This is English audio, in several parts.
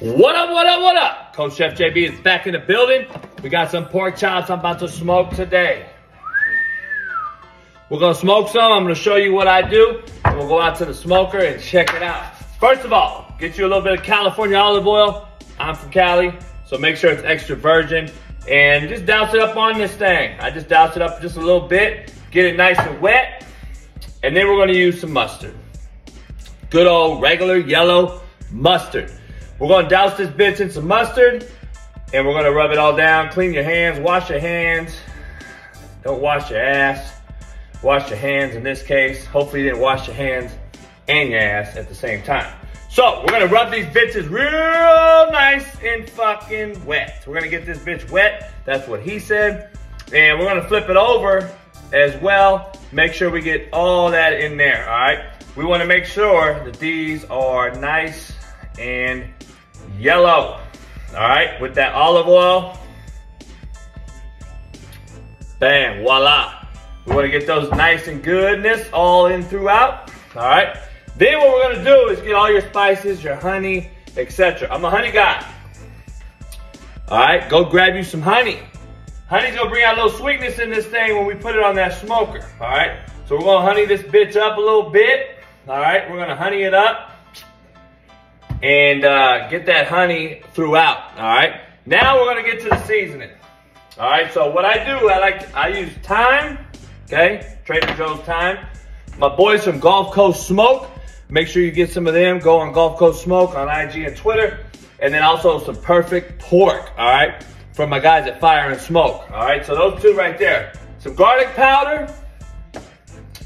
What up, what up, what up? Coach Chef JB is back in the building. We got some pork chops I'm about to smoke today. We're gonna smoke some. I'm gonna show you what I do. And we'll go out to the smoker and check it out. First of all, get you a little bit of California olive oil. I'm from Cali, so make sure it's extra virgin. And just douse it up on this thing. I just douse it up just a little bit, get it nice and wet. And then we're gonna use some mustard. Good old regular yellow mustard. We're gonna douse this bitch in some mustard and we're gonna rub it all down. Clean your hands, wash your hands. Don't wash your ass. Wash your hands in this case. Hopefully you didn't wash your hands and your ass at the same time. So we're gonna rub these bitches real nice and fucking wet. We're gonna get this bitch wet. That's what he said. And we're gonna flip it over as well. Make sure we get all that in there, all right? We wanna make sure that these are nice and yellow. All right, with that olive oil. Bam, voila. We wanna get those nice and goodness all in throughout. All right, then what we're gonna do is get all your spices, your honey, etc. I'm a honey guy. All right, go grab you some honey. Honey's gonna bring out a little sweetness in this thing when we put it on that smoker, all right? So we're gonna honey this bitch up a little bit, all right? We're gonna honey it up and uh, get that honey throughout, all right? Now we're gonna get to the seasoning. All right, so what I do, I like, I use thyme, okay? Trader Joe's thyme. My boys from Gulf Coast Smoke, make sure you get some of them. Go on Gulf Coast Smoke on IG and Twitter. And then also some perfect pork, all right? From my guys at Fire and Smoke, all right? So those two right there. Some garlic powder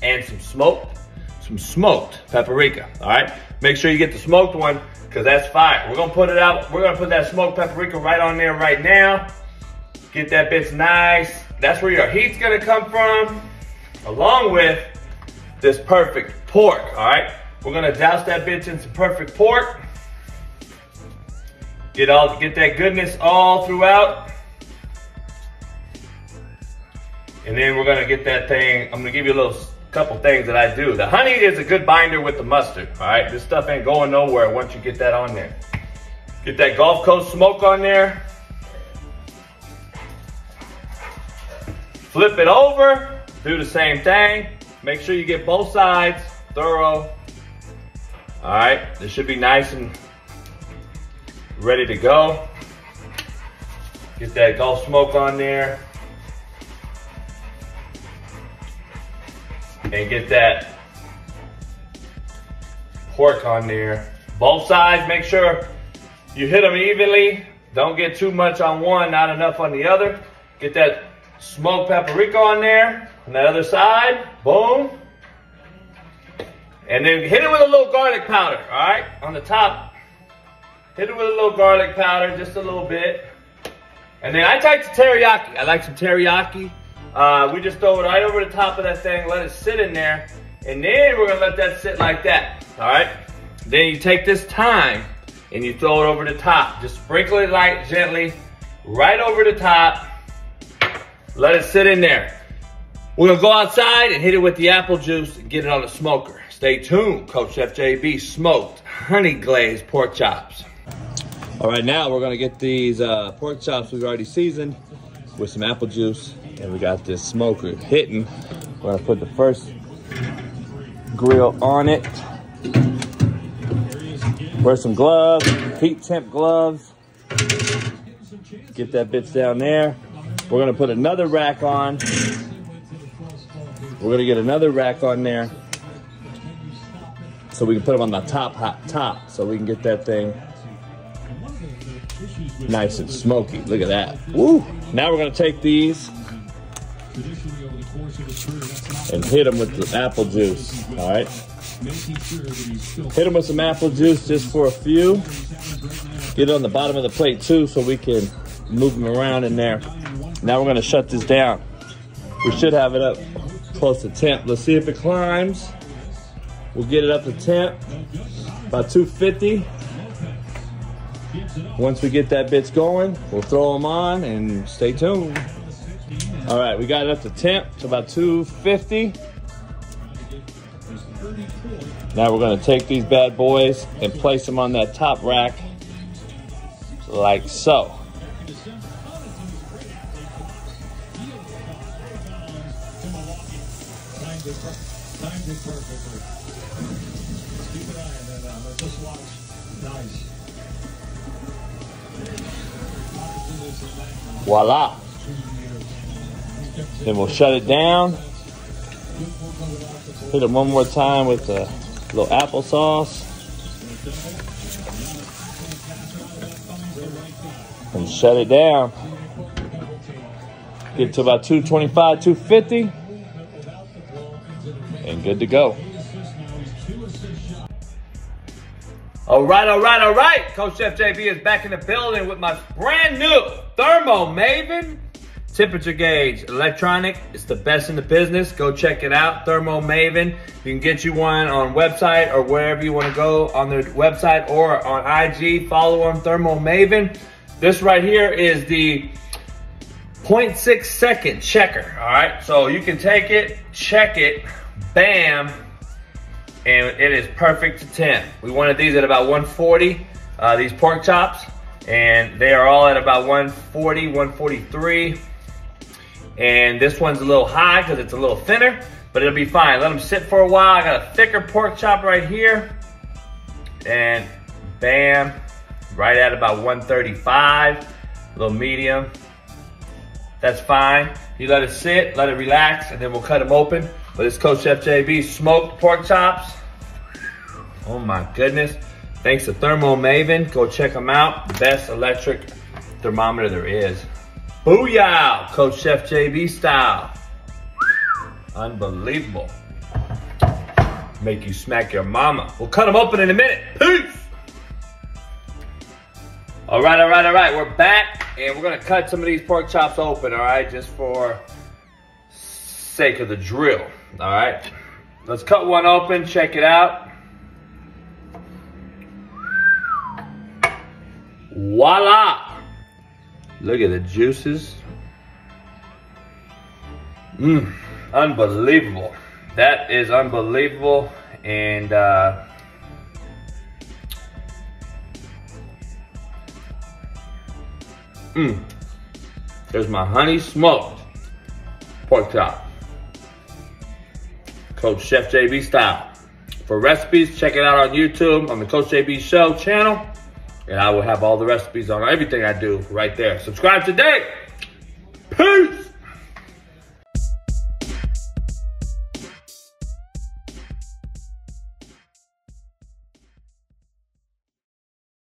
and some smoked, some smoked paprika, all right? Make sure you get the smoked one because that's fire. We're gonna put it out, we're gonna put that smoked paprika right on there right now. Get that bitch nice. That's where your heat's gonna come from, along with this perfect pork, all right? We're gonna douse that bitch in some perfect pork. Get all, get that goodness all throughout. And then we're gonna get that thing, I'm gonna give you a little couple things that I do. The honey is a good binder with the mustard, all right? This stuff ain't going nowhere once you get that on there. Get that Gulf Coast smoke on there. Flip it over, do the same thing. Make sure you get both sides thorough. All right, this should be nice and ready to go. Get that Gulf smoke on there. And get that pork on there. Both sides, make sure you hit them evenly. Don't get too much on one, not enough on the other. Get that smoked paprika on there. On the other side, boom. And then hit it with a little garlic powder, all right? On the top, hit it with a little garlic powder, just a little bit. And then I like some teriyaki. I like some teriyaki. Uh, we just throw it right over the top of that thing, let it sit in there, and then we're gonna let that sit like that, all right? Then you take this thyme and you throw it over the top. Just sprinkle it light, gently, right over the top. Let it sit in there. We're gonna go outside and hit it with the apple juice and get it on the smoker. Stay tuned, Coach Chef JB smoked honey glazed pork chops. All right, now we're gonna get these uh, pork chops we've already seasoned with some apple juice and we got this smoker hitting. We're gonna put the first grill on it. Wear some gloves, heat temp gloves. Get that bitch down there. We're gonna put another rack on. We're gonna get another rack on there so we can put them on the top hot top so we can get that thing nice and smoky. Look at that. Woo! Now we're gonna take these and hit them with the apple juice. All right. Hit them with some apple juice just for a few. Get it on the bottom of the plate too so we can move them around in there. Now we're gonna shut this down. We should have it up close to temp. Let's see if it climbs. We'll get it up to temp, about 250. Once we get that bitch going, we'll throw them on and stay tuned. All right, we got it up to temp. It's about 250. Now we're gonna take these bad boys and place them on that top rack like so. Voila. Then we'll shut it down. Hit it one more time with a little applesauce. And shut it down. Get to about 225, 250. And good to go. All right, all right, all right. Coach Chef JB is back in the building with my brand new Thermo Maven temperature gauge, electronic. It's the best in the business. Go check it out, Thermo Maven. You can get you one on website or wherever you want to go on their website or on IG. Follow them, Thermo Maven. This right here is the 0.6 second checker. All right, so you can take it, check it, bam, and it is perfect to 10. We wanted these at about 140, uh, these pork chops, and they are all at about 140, 143. And this one's a little high because it's a little thinner, but it'll be fine. Let them sit for a while. I got a thicker pork chop right here. And bam, right at about 135, a little medium. That's fine. You let it sit, let it relax, and then we'll cut them open. But it's Coach Chef JB smoked pork chops. Oh my goodness. Thanks to Thermo Maven. Go check them out. Best electric thermometer there is. Booyah! Coach Chef JB style. Unbelievable. Make you smack your mama. We'll cut them open in a minute. Peace! All right, all right, all right. We're back and we're gonna cut some of these pork chops open, all right, just for sake of the drill. All right, let's cut one open, check it out. Voila! Look at the juices. Mmm, unbelievable. That is unbelievable. And uh, mmm, there's my honey smoked pork chop. Coach Chef JB style. For recipes, check it out on YouTube on the Coach JB Show channel. And I will have all the recipes on everything I do right there. Subscribe today. Peace.